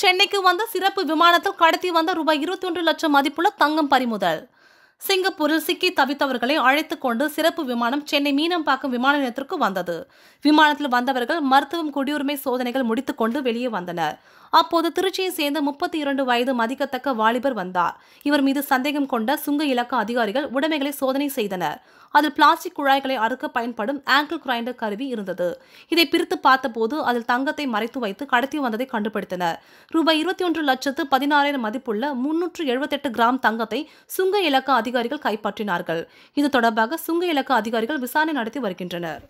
சென்னைக்கு வந்த சிறப்பு விமானத்தில் கடத்தி வந்த ரூபாய் இருபத்தி ஒன்று லட்சம் மதிப்புள்ள தங்கம் பறிமுதல். சிங்கப்பூரில் சிக்கி தவித்தவர்களை அழைத்து கொண்டு சிறப்பு விமானம் சென்னை மீனம்பாக்கம் விமான நிலையத்திற்கு வந்தது. விமானத்தில் வந்தவர்கள் மருத்துவம் குடியுரிமை சோதனைகள் முடித்துக்கொண்டு வெளியே வந்தனர். அப்போது திருச்சியை சேர்ந்த முப்பத்தி இரண்டு வயது மதிக்கத்தக்க வாலிபர் வந்தார். இவர் மீது சந்தேகம் கொண்ட சுங்க இலக்க அதிகாரிகள் உடைமைகளை சோதனை செய்தனர். அதில் பிளாஸ்டிக் குழாய்களை அறுக்க பயன்படும் ஆங்கிள் கிரைண்டர் கருவி இருந்தது. இதை பிரித்து பார்த்தபோது அதில் தங்கத்தை மறைத்து வைத்து கடத்தி வந்ததை கண்டுபிடித்தனர். ரூபாய் இருபத்தி ஒன்று லட்சத்து பதினாறாயிரம் மதிப்புள்ள முன்னூற்று எழுபத்தெட்டு கிராம் தங்கத்தை சுங்க இலக்க அதிகாரிகள் கைப்பற்றினார்கள். இது தொடர்பாக சுங்க இலக்க அதிகாரிகள் விசாரணை நடத்தி வருகின்றனர்.